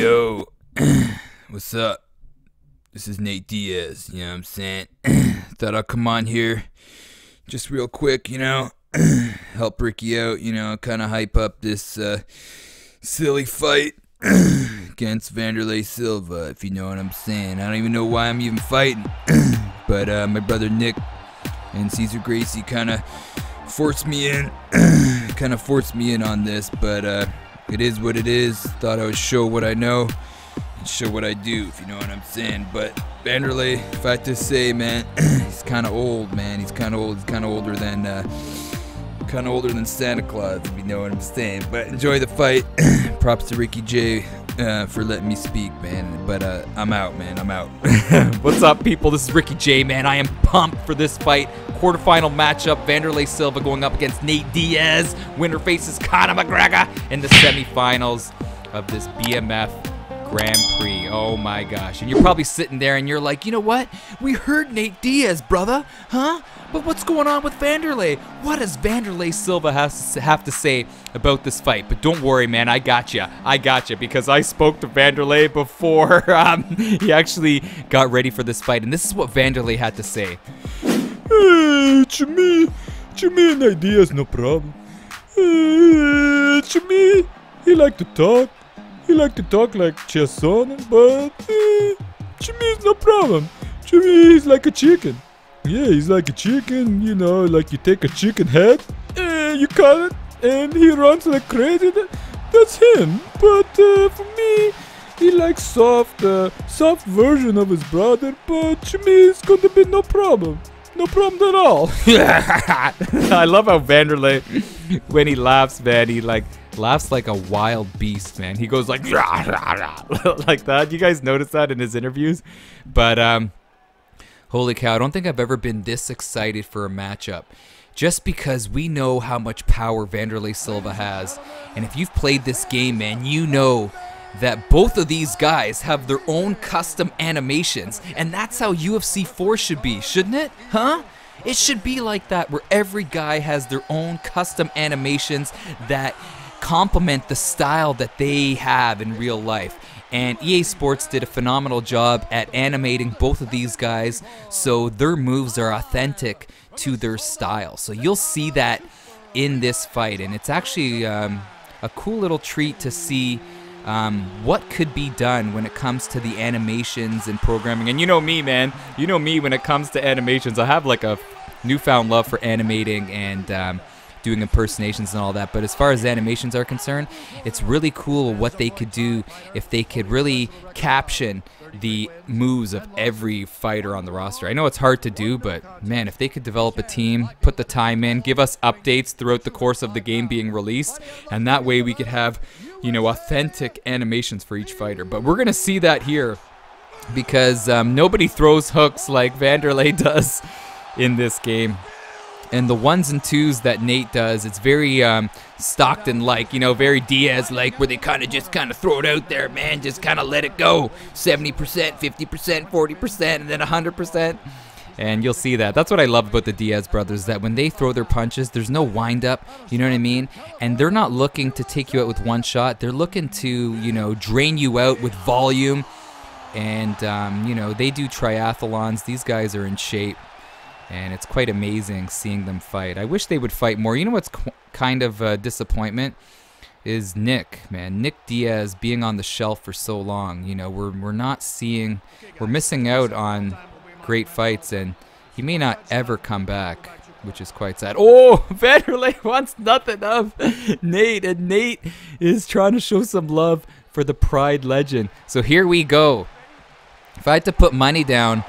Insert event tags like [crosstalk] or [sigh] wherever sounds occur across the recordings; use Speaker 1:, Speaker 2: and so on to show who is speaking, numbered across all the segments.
Speaker 1: Yo, [clears throat] what's up? This is Nate Diaz, you know what I'm saying? [clears throat] Thought I'd come on here just real quick, you know, [clears throat] help Ricky out, you know, kind of hype up this uh, silly fight against Wanderlei Silva, if you know what I'm saying. I don't even know why I'm even fighting, but uh, my brother Nick and Cesar Gracie kind of forced me in, kind of forced me in on this, but uh, it is what it is. Thought I would show what I know and show what I do, if you know what I'm saying. But Wanderlei, if I had to say, man, [clears throat] he's kind of old, man. He's kind of old. He's kind of older than, uh, kind of older than Santa Claus, if you know what I'm saying. But enjoy the fight. [clears throat] Props to Ricky J uh, for letting me speak, man. But uh, I'm out, man. I'm out. [laughs]
Speaker 2: What's up, people? This is Ricky J, man. I am pumped for this fight. Quarterfinal matchup Wanderlei Silva going up against Nate Diaz. Winner faces Conor McGregor in the semifinals of this BMF Grand Prix. Oh my gosh. And you're probably sitting there and you're like, you know what? We heard Nate Diaz, brother. Huh? But what's going on with Wanderlei? What does Wanderlei Silva has to have to say about this fight? But don't worry, man. I got you. I got you because I spoke to Wanderlei before [laughs] um, he actually got ready for this fight. And this is what Wanderlei had to say.
Speaker 3: To me, to me, an idea is no problem. Uh, to me, he like to talk. He like to talk like Chael Sonnen, but uh, it's no problem. Me, he's like a chicken. Yeah, he's like a chicken. You know, like you take a chicken head, uh, you cut it, and he runs like crazy. That's him. But uh, for me, he likes soft, uh, soft version of his brother. But to me, it's gonna be no problem. No problem at all. [laughs]
Speaker 2: I love how Wanderlei, when he laughs, man, he like laughs like a wild beast, man. He goes like [laughs] like that. You guys notice that in his interviews? But um, holy cow, I don't think I've ever been this excited for a matchup. Just because we know how much power Wanderlei Silva has. And if you've played this game, man, you know that both of these guys have their own custom animations, and that's how UFC 4 should be, shouldn't it? Huh? It should be like that, where every guy has their own custom animations that complement the style that they have in real life. And EA Sports did a phenomenal job at animating both of these guys so their moves are authentic to their style. So you'll see that in this fight, and it's actually um, a cool little treat to see um, what could be done when it comes to the animations and programming. And you know me, man. You know me when it comes to animations. I have like a newfound love for animating and um, doing impersonations and all that. But as far as animations are concerned, it's really cool what they could do if they could really caption the moves of every fighter on the roster. I know it's hard to do, but man, if they could develop a team, put the time in, give us updates throughout the course of the game being released, and that way we could have, you know, authentic animations for each fighter. But we're going to see that here because um, nobody throws hooks like Wanderlei [laughs] does in this game and the ones and twos that Nate does, it's very um, Stockton like, you know, very Diaz like, where they kind of just kind of throw it out there, man, just kind of let it go 70%, 50%, 40%, and then 100%. And you'll see that. That's what I love about the Diaz brothers that when they throw their punches, there's no wind up, you know what I mean? And they're not looking to take you out with one shot. They're looking to, you know, drain you out with volume. And, um, you know, they do triathlons. These guys are in shape and it's quite amazing seeing them fight. I wish they would fight more. You know what's kind of a disappointment is Nick, man. Nick Diaz being on the shelf for so long. You know, we're we're not seeing, we're missing out on great fights, and he may not ever come back, which is quite sad. Oh, [laughs] Wanderlei wants nothing of Nate, and Nate is trying to show some love for the Pride legend. So here we go. If I had to put money down.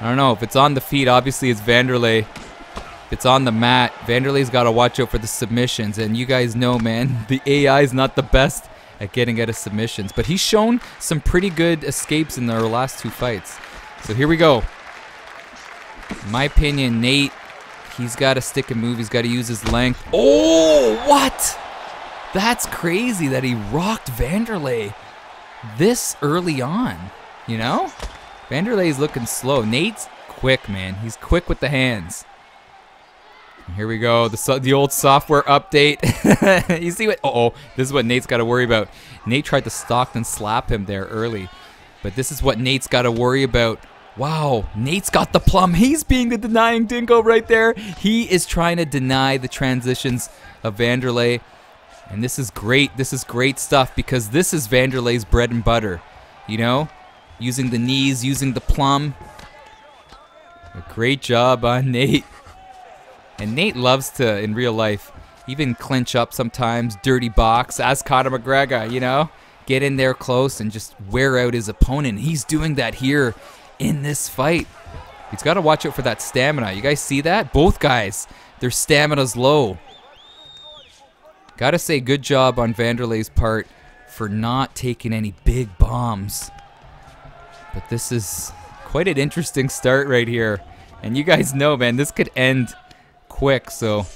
Speaker 2: I don't know. If it's on the feet, obviously it's Wanderlei. If it's on the mat, Wanderlei's got to watch out for the submissions. And you guys know, man, [laughs] the AI is not the best at getting out of submissions. But he's shown some pretty good escapes in their last two fights. So here we go. In my opinion, Nate, he's got to stick and move. He's got to use his length. Oh, what? That's crazy that he rocked Wanderlei this early on, you know? Wanderlei's looking slow. Nate's quick, man. He's quick with the hands. Here we go. The the old software update. [laughs] you see what? Uh oh. This is what Nate's got to worry about. Nate tried to Stockton slap him there early, but this is what Nate's got to worry about. Wow, Nate's got the plum. He's being the denying dingo right there. He is trying to deny the transitions of Wanderlei. And this is great. This is great stuff because this is Wanderlei's bread and butter. You know? Using the knees, using the plum. A great job on Nate. And Nate loves to, in real life, even clinch up sometimes, dirty box, as Conor McGregor, you know? Get in there close and just wear out his opponent. He's doing that here in this fight. He's got to watch out for that stamina. You guys see that? Both guys, their stamina's low. Got to say, good job on Wanderlei's part for not taking any big bombs. But this is quite an interesting start right here. And you guys know, man, this could end quick, so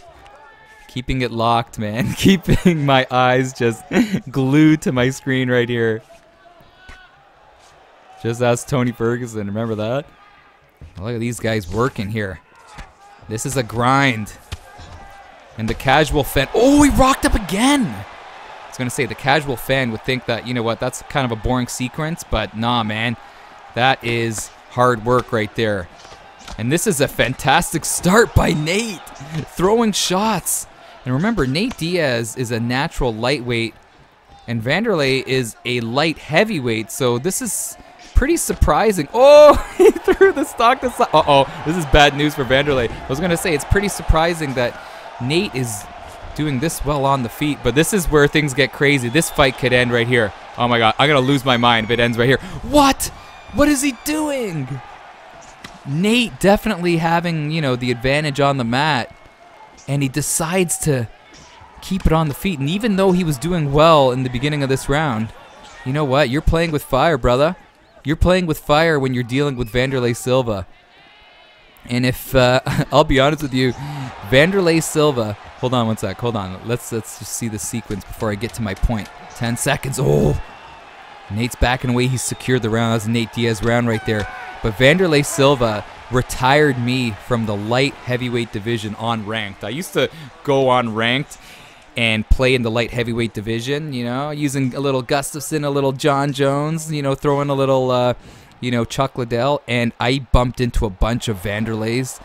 Speaker 2: keeping it locked, man. [laughs] Keeping my eyes just glued to my screen right here. Just ask Tony Ferguson. Remember that? Look at these guys working here. This is a grind. And the casual fan. Oh, he rocked up again. I was going to say, the casual fan would think that, you know what, that's kind of a boring sequence. But nah, man. That is hard work right there. And this is a fantastic start by Nate. Throwing shots. And remember, Nate Diaz is a natural lightweight. And Wanderlei is a light heavyweight. So this is pretty surprising. Oh, [laughs] he threw the stock to side. Uh-oh, this is bad news for Wanderlei. I was going to say, it's pretty surprising that Nate is doing this well on the feet, but this is where things get crazy. This fight could end right here. Oh my god, I'm going to lose my mind if it ends right here. What? What is he doing? Nate definitely having, you know, the advantage on the mat, and he decides to keep it on the feet. And even though he was doing well in the beginning of this round, you know what? You're playing with fire, brother. You're playing with fire when you're dealing with Wanderlei Silva. And if uh, [laughs] I'll be honest with you, Wanderlei Silva. Hold on one sec. Hold on. Let's let's just see the sequence before I get to my point. Ten seconds. Oh, Nate's backing away. He's secured the round. That's Nate Diaz round right there. But Wanderlei Silva retired me from the light heavyweight division on ranked. I used to go on ranked and play in the light heavyweight division, you know, using a little Gustafsson, a little Jon Jones, you know, throwing a little, uh, you know, Chuck Liddell. And I bumped into a bunch of Wanderleis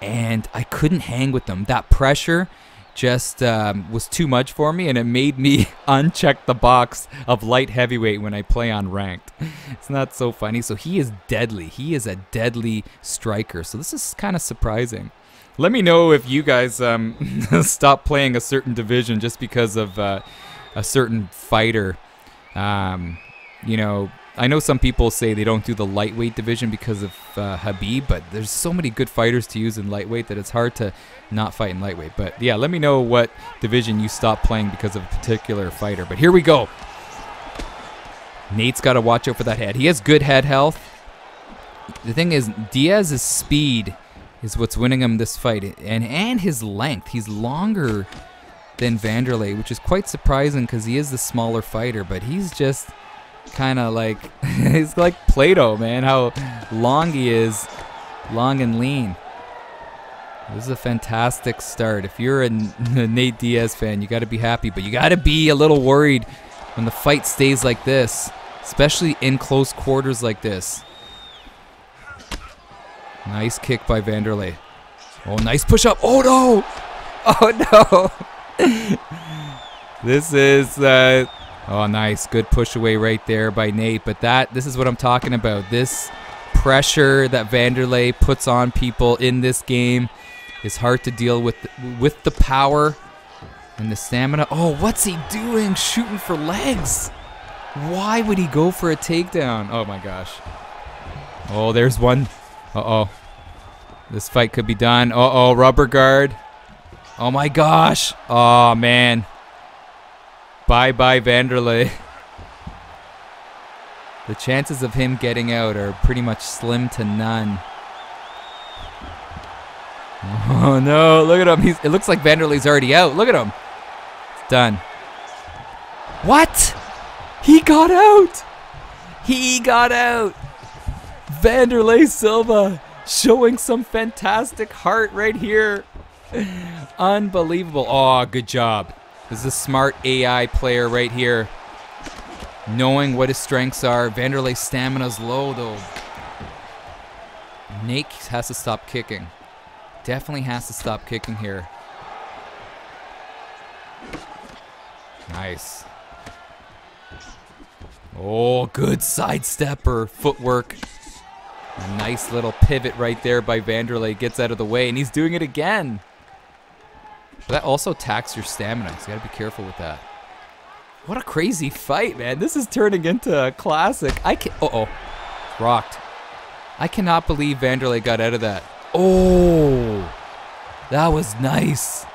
Speaker 2: and I couldn't hang with them. That pressure just um, was too much for me, and it made me [laughs] uncheck the box of light heavyweight when I play on ranked. It's not so funny. So he is deadly. He is a deadly striker. So this is kind of surprising. Let me know if you guys um, [laughs] stop playing a certain division just because of uh, a certain fighter. Um, you know, I know some people say they don't do the lightweight division because of uh, Khabib, but there's so many good fighters to use in lightweight that it's hard to not fight in lightweight. But yeah, let me know what division you stop playing because of a particular fighter. But here we go. Nate's got to watch out for that head. He has good head health. The thing is, Diaz's speed is what's winning him this fight, and and his length. He's longer than Wanderlei, which is quite surprising because he is the smaller fighter, but he's just kind of like [laughs] he's like Play-Doh, man. How long he is, long and lean. This is a fantastic start. If you're a, [laughs] a Nate Diaz fan, you got to be happy, but you got to be a little worried when the fight stays like this, especially in close quarters like this. Nice kick by Wanderlei. Oh, nice push up. Oh no! [laughs] Oh no! this is uh, Oh, nice. Good push away right there by Nate. But that, this is what I'm talking about. This pressure that Wanderlei puts on people in this game is hard to deal with with the power and the stamina. Oh, what's he doing? Shooting for legs. Why would he go for a takedown? Oh my gosh. Oh, there's one. Uh-oh. This fight could be done. Uh-oh, rubber guard. Oh my gosh. Oh man. Bye bye, Wanderlei. The chances of him getting out are pretty much slim to none. Oh no, look at him. He's, it looks like Wanderlei's already out. Look at him. It's done. What? He got out. He got out. Wanderlei Silva showing some fantastic heart right here. Unbelievable. Oh, good job. This is a smart AI player right here. Knowing what his strengths are. Wanderlei's stamina's low, though. Nate has to stop kicking. Definitely has to stop kicking here. Nice. Oh, good sidestepper footwork. A nice little pivot right there by Wanderlei. Gets out of the way, and he's doing it again. But that also taxes your stamina, so you gotta be careful with that. What a crazy fight, man. This is turning into a classic. I can- Uh-oh. Rocked. I cannot believe Wanderlei got out of that. Oh, that was nice.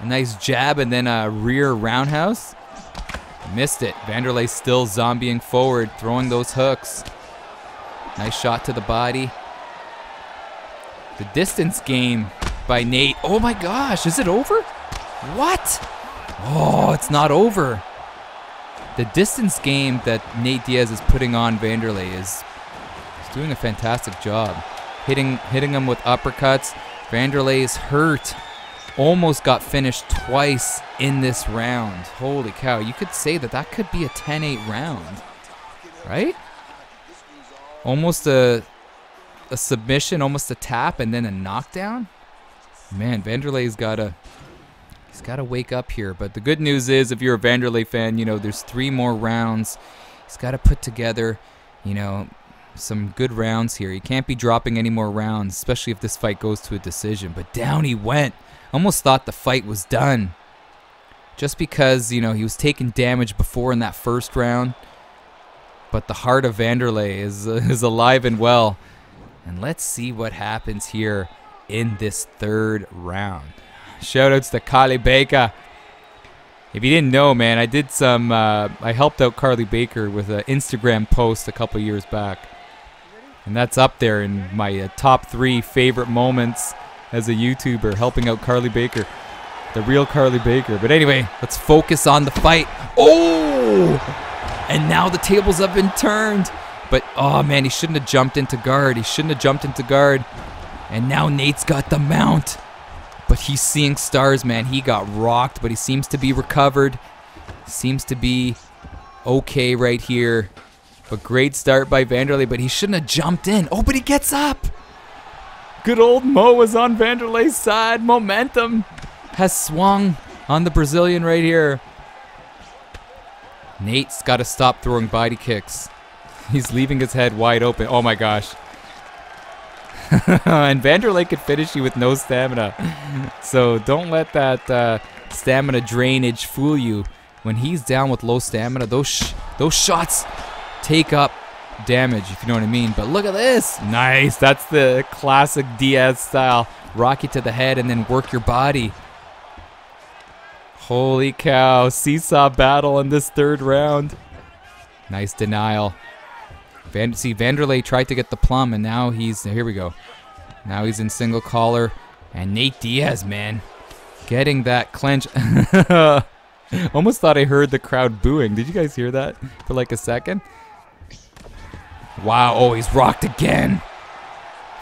Speaker 2: A nice jab and then a rear roundhouse. Missed it. Wanderlei still zombieing forward, throwing those hooks. Nice shot to the body. The distance game by Nate. Oh my gosh, is it over? What? Oh, it's not over. The distance game that Nate Diaz is putting on Wanderlei is doing a fantastic job. Hitting hitting him with uppercuts. Wanderlei is hurt. Almost got finished twice in this round. Holy cow. You could say that that could be a 10-8 round. Right? Almost a a submission, almost a tap, and then a knockdown. Man, Wanderlei's got to he's got to wake up here. But the good news is, if you're a Wanderlei fan, you know there's three more rounds. He's got to put together, you know, some good rounds here. He can't be dropping any more rounds, especially if this fight goes to a decision. But down he went. Almost thought the fight was done. Just because, you know, he was taking damage before in that first round. But the heart of Wanderlei is, uh, [laughs] is alive and well. And let's see what happens here in this third round. Shoutouts to Carly Baker. If you didn't know, man, I did some. Uh, I helped out Carly Baker with an Instagram post a couple years back, and that's up there in my uh, top three favorite moments as a YouTuber, helping out Carly Baker, the real Carly Baker. But anyway, let's focus on the fight. Oh! And now the tables have been turned. But oh man, he shouldn't have jumped into guard. He shouldn't have jumped into guard. And now Nate's got the mount. But he's seeing stars, man. He got rocked, but he seems to be recovered. Seems to be okay right here. But great start by Wanderlei, but he shouldn't have jumped in. Oh, but he gets up. Good old Mo is on Wanderlei's side. Momentum has swung on the Brazilian right here. Nate's got to stop throwing body kicks. He's leaving his head wide open. Oh my gosh. [laughs] and Wanderlei could finish you with no stamina. So don't let that uh, stamina drainage fool you. When he's down with low stamina, those sh those shots take up damage, if you know what I mean. But look at this. Nice. That's the classic Diaz style. Rock you to the head and then work your body. Holy cow. Seesaw battle in this third round. Nice denial. Van, see, Wanderlei tried to get the plum, and now he's here. We go. Now he's in single collar, and Nate Diaz, man, getting that clench. [laughs] Almost thought I heard the crowd booing. Did you guys hear that for like a second? Wow! Oh, he's rocked again.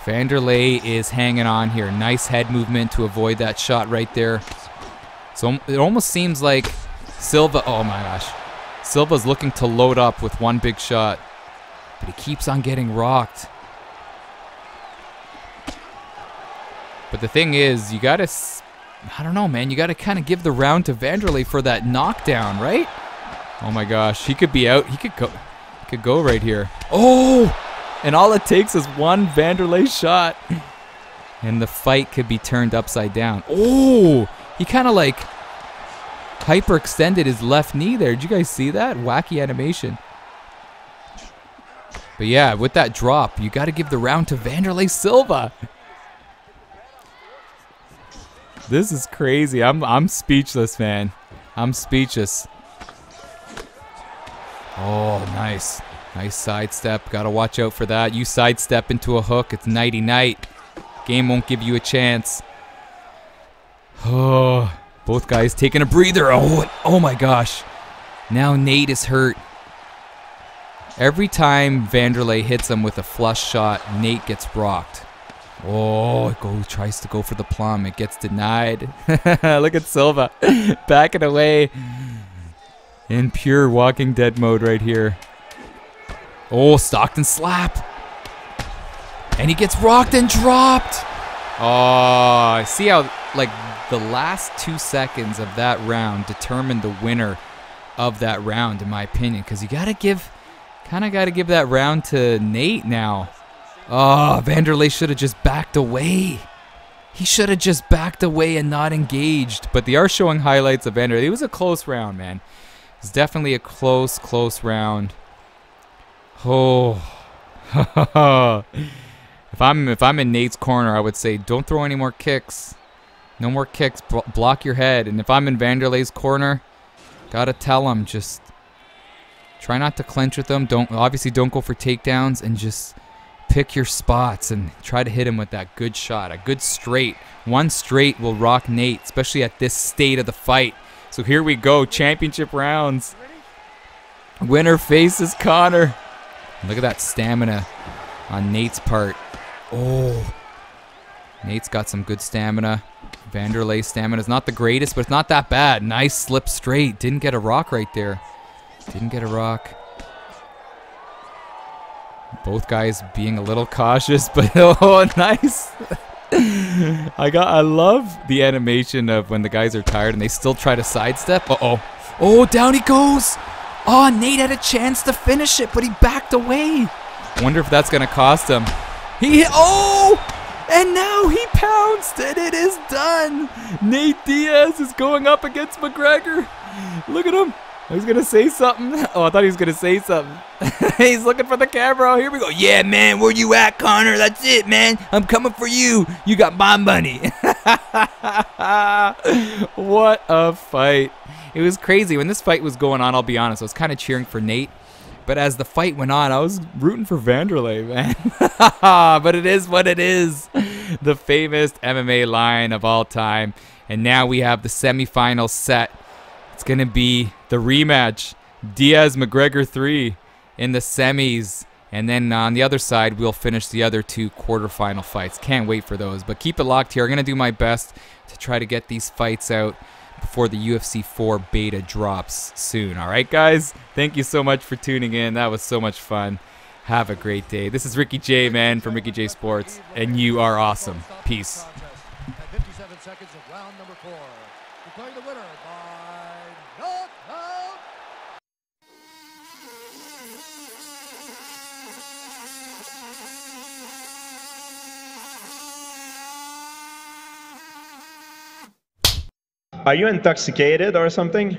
Speaker 2: Vanderlei is hanging on here. Nice head movement to avoid that shot right there. So it almost seems like Silva. Oh my gosh, Silva's looking to load up with one big shot. But he keeps on getting rocked. But the thing is, you gotta, I don't know, man. You gotta kind of give the round to Wanderlei for that knockdown, right? Oh my gosh, he could be out. He could go, he could go right here. Oh, and all it takes is one Wanderlei shot, and the fight could be turned upside down. Oh, he kind of like hyperextended his left knee there. Did you guys see that wacky animation? But yeah, with that drop, you got to give the round to Wanderlei Silva. This is crazy. I'm I'm speechless, man. I'm speechless. Oh, nice. Nice sidestep. Got to watch out for that. You sidestep into a hook, it's nighty night. Game won't give you a chance. Oh, both guys taking a breather. Oh, oh my gosh. Now Nate is hurt. Every time Wanderlei hits him with a flush shot, Nate gets rocked. Oh, it go tries to go for the plum. It gets denied. [laughs] Look at Silva [laughs] backing away in pure Walking Dead mode right here. Oh, Stockton slap. And he gets rocked and dropped. Oh, see how like the last two seconds of that round determined the winner of that round, in my opinion, because you gotta give, kind of gotta give that round to Nate now. Oh, Wanderlei should have just backed away. He should have just backed away and not engaged. But they are showing highlights of Wanderlei. It was a close round, man. It's definitely a close, close round. Oh. [laughs] if I'm if I'm in Nate's corner, I would say don't throw any more kicks. No more kicks. Blo block your head. And if I'm in Wanderlei's corner, gotta tell him just try not to clench with them. Don't obviously don't go for takedowns and just pick your spots and try to hit him with that good shot. A good straight. One straight will rock Nate, especially at this state of the fight. So here we go, championship rounds. Winner faces Conor. Look at that stamina on Nate's part. Oh. Nate's got some good stamina. Wanderlei stamina is not the greatest, but it's not that bad. Nice slip straight. Didn't get a rock right there. Didn't get a rock. Both guys being a little cautious, [laughs] but [laughs] oh, nice. [laughs] I got. I love the animation of when the guys are tired and they still try to sidestep. Uh oh. Oh, down he goes. Oh, Nate had a chance to finish it, but he backed away. Wonder if that's gonna cost him. He oh, and now he pounced, and it is done. Nate Diaz is going up against McGregor. Look at him. Was gonna say something. [laughs] Oh, I thought he was gonna say something. [laughs] He's looking for the camera. Oh, here we go.
Speaker 1: Yeah, man, where you at, Conor? That's it, man. I'm coming for you. You got my money. [laughs]
Speaker 2: what a fight. It was crazy. When this fight was going on, I'll be honest, I was kind of cheering for Nate. But as the fight went on, I was rooting for Wanderlei, man. but it is what it is. The famous MMA line of all time. And now we have the semifinal set. It's going to be the rematch. Diaz McGregor 3 in the semis. And then on the other side, we'll finish the other two quarterfinal fights. Can't wait for those. But keep it locked here. I'm going to do my best to try to get these fights out before the UFC 4 beta drops soon. All right, guys? Thank you so much for tuning in. That was so much fun. Have a great day. This is Ricky J, man, from Ricky J Sports, and you are awesome. Peace.
Speaker 4: At 57 seconds of round number four. Declaring the winner by knockout.
Speaker 5: Are you intoxicated or something?